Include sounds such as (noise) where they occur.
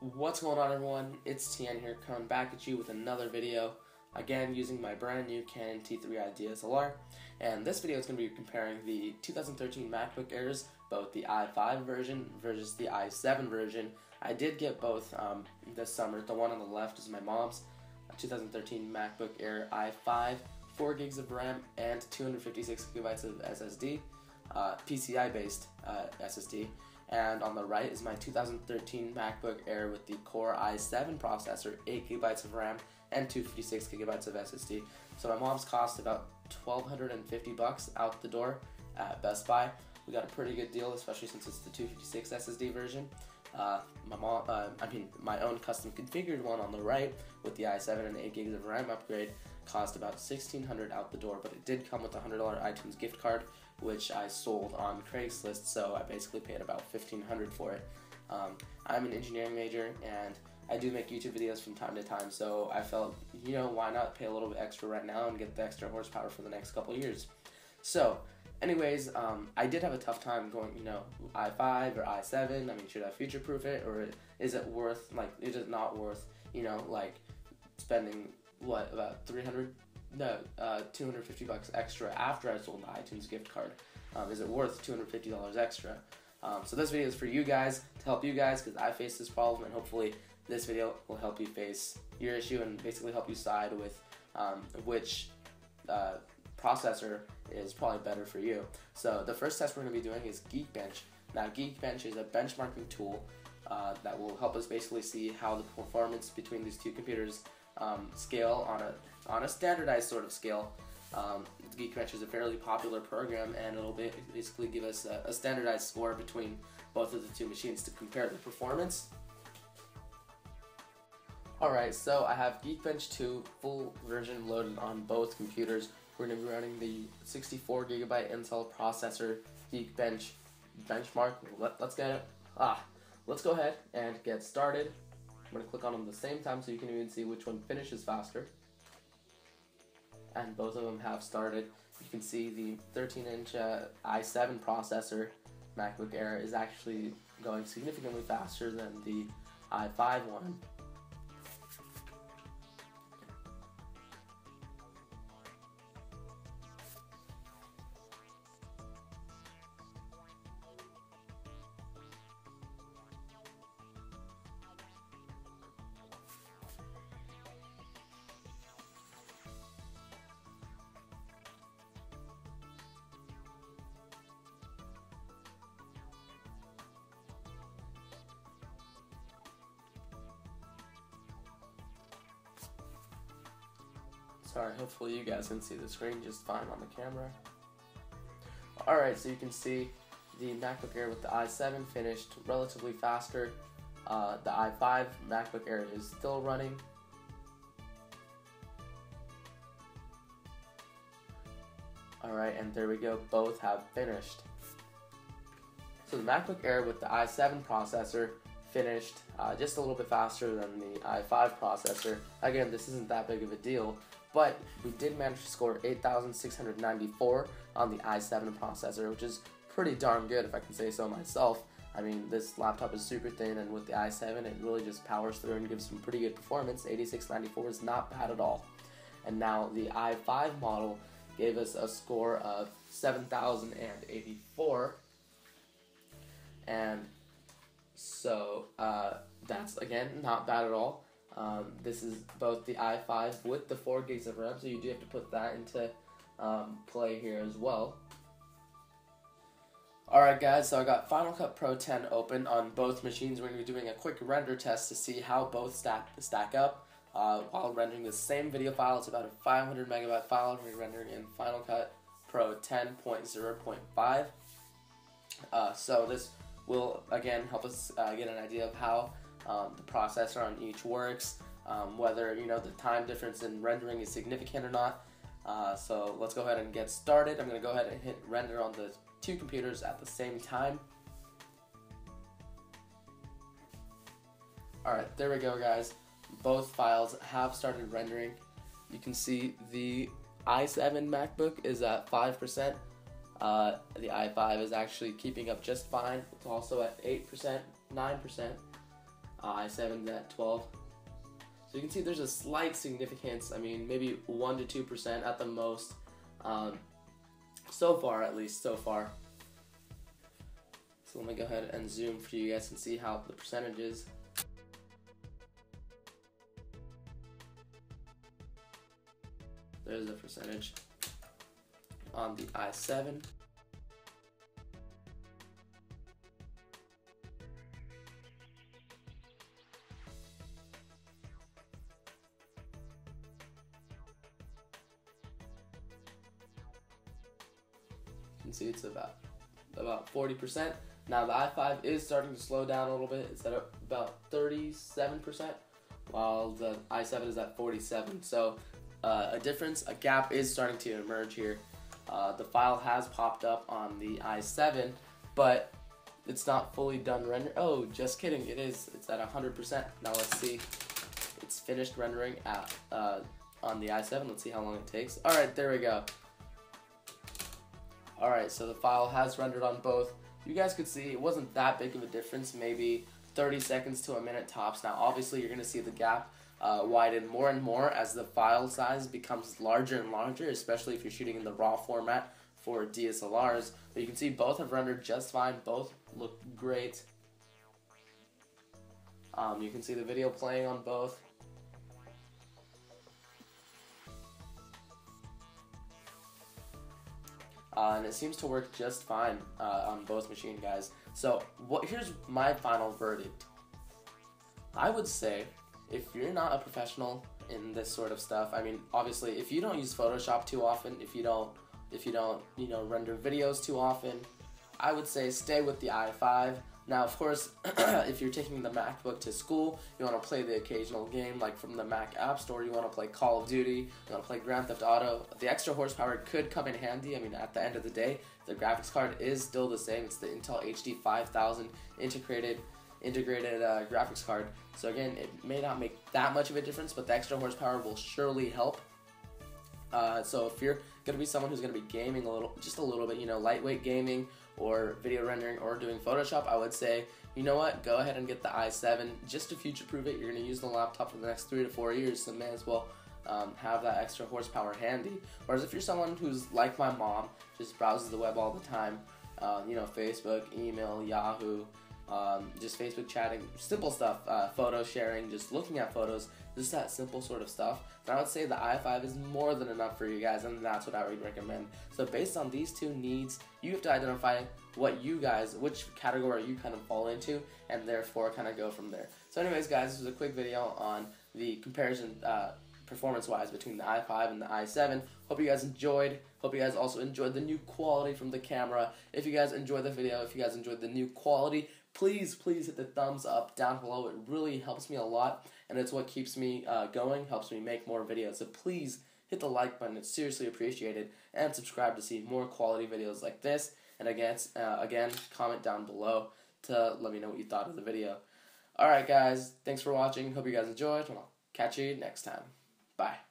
What's going on everyone? It's Tian here coming back at you with another video. Again, using my brand new Canon T3i DSLR. And this video is going to be comparing the 2013 MacBook Airs, both the i5 version versus the i7 version. I did get both um, this summer. The one on the left is my mom's 2013 MacBook Air i5, 4 gigs of RAM and 256 gigabytes of SSD, uh, PCI based uh, SSD and on the right is my 2013 MacBook Air with the Core i7 processor, 8 gigabytes of RAM, and 256 gigabytes of SSD. So my mom's cost about 1250 bucks out the door at Best Buy. We got a pretty good deal, especially since it's the 256 SSD version. Uh, my mom, uh, I mean, my own custom configured one on the right with the i7 and 8 gigs of RAM upgrade cost about 1600 out the door, but it did come with a $100 iTunes gift card, which I sold on Craigslist, so I basically paid about 1500 for it. Um, I'm an engineering major, and I do make YouTube videos from time to time, so I felt, you know, why not pay a little bit extra right now and get the extra horsepower for the next couple years. So, anyways, um, I did have a tough time going, you know, i5 or i7. I mean, should I future proof it, or is it worth, like, is it not worth, you know, like, spending what about 300 no uh, 250 bucks extra after I sold the iTunes gift card. Um, is it worth $250 extra? Um, so this video is for you guys to help you guys because I face this problem and hopefully this video will help you face your issue and basically help you side with um, which uh, processor is probably better for you. So the first test we're going to be doing is Geekbench. Now Geekbench is a benchmarking tool uh, that will help us basically see how the performance between these two computers um, scale on a on a standardized sort of scale. Um, Geekbench is a fairly popular program, and it'll basically give us a, a standardized score between both of the two machines to compare the performance. Alright, so I have Geekbench 2 full version loaded on both computers. We're going to be running the 64 gigabyte Intel processor Geekbench benchmark. Let, us get it. Ah, let's go ahead and get started. I'm going to click on them at the same time so you can even see which one finishes faster. And both of them have started. You can see the 13 inch uh, i7 processor MacBook Air is actually going significantly faster than the i5 one. Sorry, hopefully you guys can see the screen just fine on the camera. Alright, so you can see the MacBook Air with the i7 finished relatively faster. Uh, the i5 MacBook Air is still running. Alright, and there we go, both have finished. So the MacBook Air with the i7 processor finished uh, just a little bit faster than the i5 processor. Again, this isn't that big of a deal, but we did manage to score 8,694 on the i7 processor, which is pretty darn good if I can say so myself. I mean, this laptop is super thin, and with the i7, it really just powers through and gives some pretty good performance. 8694 is not bad at all. And now the i5 model gave us a score of 7,084. And so uh, that's, again, not bad at all. Um, this is both the i5 with the 4 gigs of RAM, so you do have to put that into um, play here as well. Alright guys, so I got Final Cut Pro 10 open on both machines. We're going to be doing a quick render test to see how both stack, stack up uh, while rendering the same video file. It's about a 500 megabyte file. We're rendering in Final Cut Pro 10.0.5. Uh, so this will, again, help us uh, get an idea of how um, the processor on each works, um, whether you know the time difference in rendering is significant or not. Uh, so let's go ahead and get started. I'm to go ahead and hit render on the two computers at the same time. Alright, there we go guys. Both files have started rendering. You can see the i7 MacBook is at 5%. Uh, the i5 is actually keeping up just fine. It's also at 8%, 9%, uh, i7's at 12. So you can see there's a slight significance. I mean, maybe one to two percent at the most. Um, so far, at least so far. So let me go ahead and zoom for you guys and see how the percentage is. There's the percentage on the i7. See it's about about 40%. Now the i5 is starting to slow down a little bit. It's at about 37%, while the i7 is at 47. So uh, a difference, a gap is starting to emerge here. Uh, the file has popped up on the i7, but it's not fully done render. Oh, just kidding, it is. It's at 100%. Now let's see. It's finished rendering at uh, on the i7. Let's see how long it takes. All right, there we go. Alright, so the file has rendered on both. You guys could see it wasn't that big of a difference, maybe 30 seconds to a minute tops. Now obviously you're going to see the gap uh, widen more and more as the file size becomes larger and larger, especially if you're shooting in the RAW format for DSLRs. But you can see both have rendered just fine, both look great. Um, you can see the video playing on both. Uh, and it seems to work just fine uh, on both machine guys. So what? Here's my final verdict. I would say if you're not a professional in this sort of stuff, I mean, obviously, if you don't use Photoshop too often, if you don't, if you don't, you know, render videos too often, I would say stay with the i5. Now, of course, (clears throat) if you're taking the MacBook to school, you want to play the occasional game, like from the Mac App Store, you want to play Call of Duty, you want to play Grand Theft Auto. The extra horsepower could come in handy. I mean, at the end of the day, the graphics card is still the same. It's the Intel HD 5000 integrated integrated uh, graphics card. So again, it may not make that much of a difference, but the extra horsepower will surely help. Uh, so if you're gonna be someone who's gonna be gaming a little, just a little bit, you know, lightweight gaming or video rendering or doing Photoshop, I would say, you know what, go ahead and get the i7 just to future proof it. You're gonna use the laptop for the next three to four years, so may as well um, have that extra horsepower handy. Whereas if you're someone who's like my mom, just browses the web all the time, uh, you know, Facebook, email, Yahoo, um, just Facebook chatting, simple stuff, uh, photo sharing, just looking at photos, just that simple sort of stuff. Then I would say the i5 is more than enough for you guys, and that's what I would recommend. So based on these two needs, you have to identify what you guys, which category you kind of fall into, and therefore kind of go from there. So anyways, guys, this was a quick video on the comparison. Uh, performance-wise between the i5 and the i7. Hope you guys enjoyed. Hope you guys also enjoyed the new quality from the camera. If you guys enjoyed the video, if you guys enjoyed the new quality, please, please hit the thumbs up down below. It really helps me a lot, and it's what keeps me uh, going, helps me make more videos. So please hit the like button. It's seriously appreciated, and subscribe to see more quality videos like this. And again, uh, again, comment down below to let me know what you thought of the video. Alright guys, thanks for watching. Hope you guys enjoyed, I'll catch you next time. Bye.